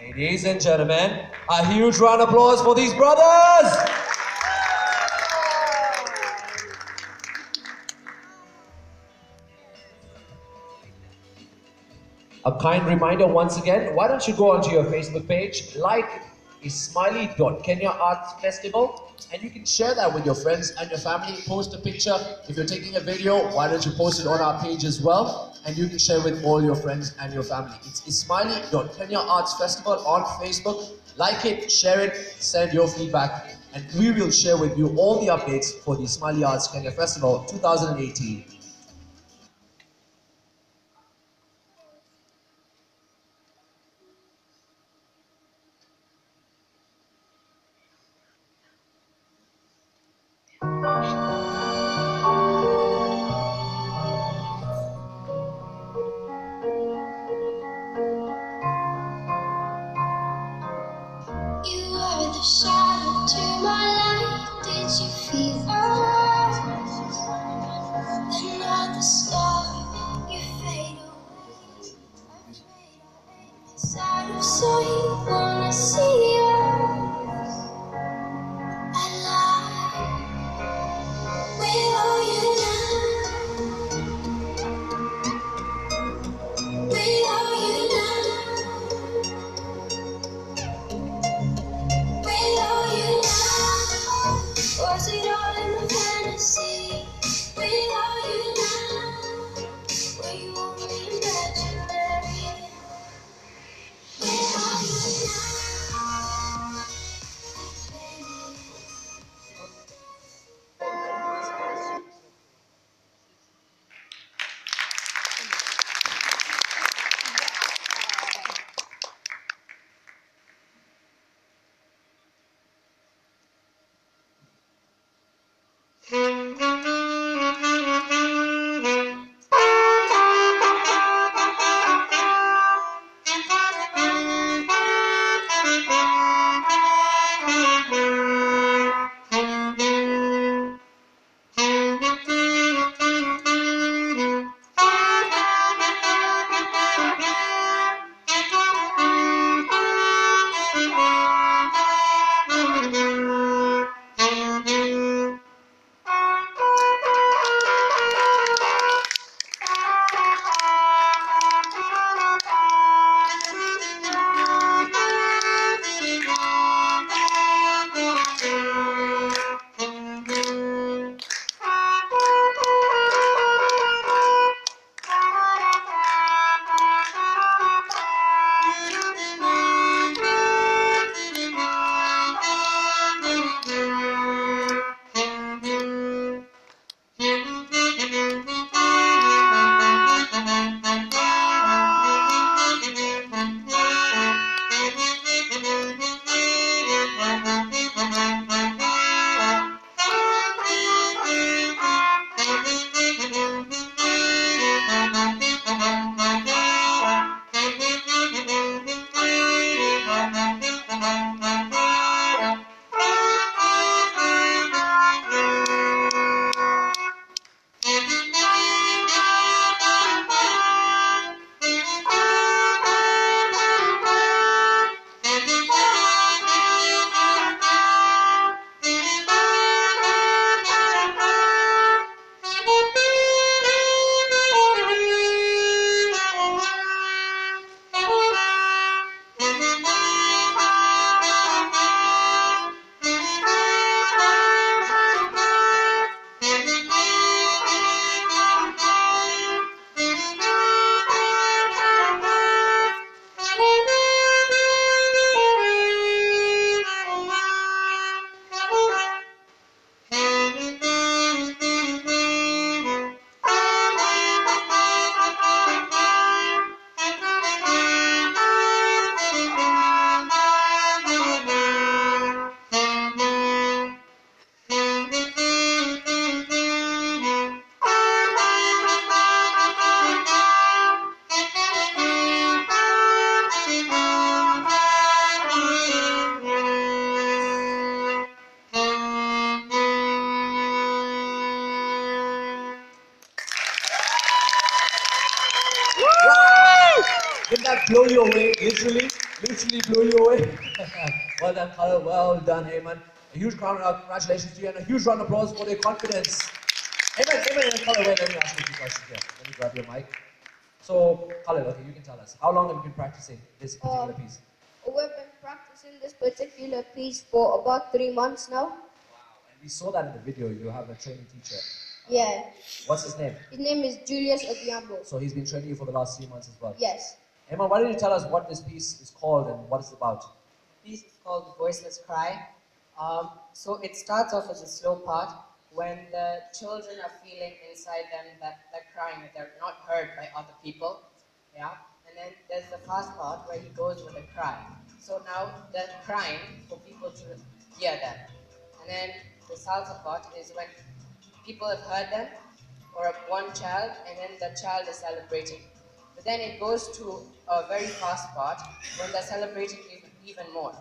Ladies and gentlemen, a huge round of applause for these brothers! A kind reminder once again, why don't you go onto your Facebook page, like Kenya Arts Festival, and you can share that with your friends and your family. Post a picture. If you're taking a video, why don't you post it on our page as well? And you can share with all your friends and your family. It's Kenya Arts Festival on Facebook. Like it, share it, send your feedback, and we will share with you all the updates for the Ismaili Arts Kenya Festival 2018. Blow you away, literally? Literally blow you away. well done, Khaleel. Well done, Aymaan. A huge round of congratulations to you and a huge round of applause for their confidence. Aymaan, Aymaan and Khaleel, wait, let me ask you two questions here. Let me grab your mic. So, Khaleel, okay, you can tell us. How long have you been practicing this particular Um, piece? We've been practicing this particular piece for about three months now. Wow, and we saw that in the video. You have a training teacher. Yeah. What's his name? His name is Julius Odhiambo. So he's been training you for the last three months as well. Yes. Aymaan, why don't you tell us what this piece is called and what it's about? piece is called Voiceless Cry. Um, so it starts off as a slow part when the children are feeling inside them that they're crying, that they're not heard by other people. Yeah. And then there's the fast part where he goes with a cry. So now they're crying for people to hear them. And then the salsa part is when people have heard them, or one child, and then the child is celebrating. But then it goes to a very fast part when they're celebrating even, even more.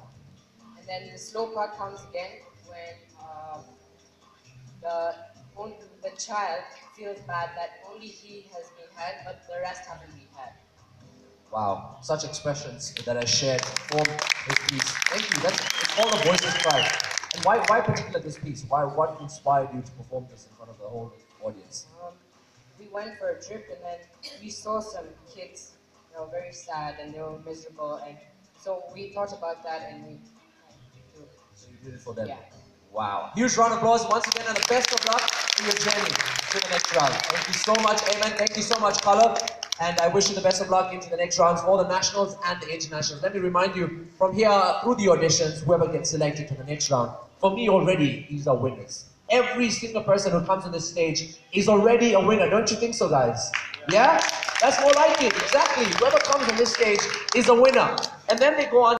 And then the slow part comes again when uh, the, the child feels bad that only he has been had, but the rest haven't been had. Wow, such expressions that are shared form this piece. Thank you. That's it's called a voiceless cry. And why why particular this piece? Why what inspired you to perform this in front of the whole audience? Um, we went for a trip and then we saw some kids, you know, very sad and they were miserable, and so we thought about that and we. So you did it for them. Yeah. Wow. Huge round of applause once again and the best of luck in your journey to the next round. Thank you so much, Aymaan. Thank you so much, Khaleel. And I wish you the best of luck into the next rounds for the nationals and the internationals. Let me remind you, from here through the auditions, whoever gets selected to the next round, for me already, these are winners. Every single person who comes on this stage is already a winner. Don't you think so, guys? Yeah? That's more like it. Exactly. Whoever comes on this stage is a winner. And then they go on